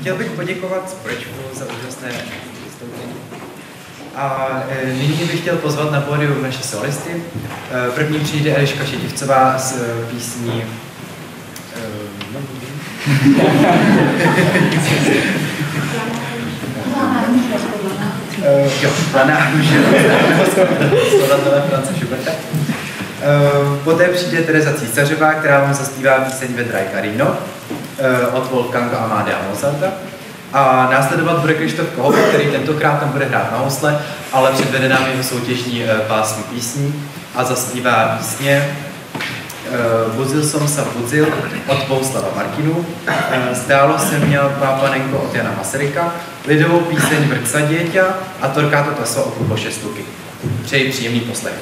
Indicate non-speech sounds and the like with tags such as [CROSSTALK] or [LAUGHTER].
Chtěl bych poděkovat Společku za úžasné vystoupení. A e, nyní bych chtěl pozvat na pódium naše solisty. E, první přijde Eliška Šetivcová s e, písní e, Uh, [LAUGHS] jo, Lana skladatele France Schuberta. Uh, poté přijde Tereza Císařová, která vám zaspívá píseň Vedra Carino uh, od Wolfganga Amadea Mozarta. A následovat bude Krištof Kohop, který tentokrát tam bude hrát na hosle, ale předvede nám jeho soutěžní pásmu písní a zaspívá písně uh, Vozil som sa vozil od Bouslava Markinu, Zdálo se měl Pápanenko od Jana Masaryka, lidovou píseň Vrksa děťa a Torkáto taso od Luboše Stuky. Přeji příjemný poslech.